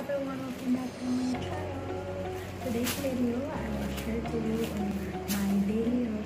everyone, welcome back to my channel. Today's video, I will share to you on my daily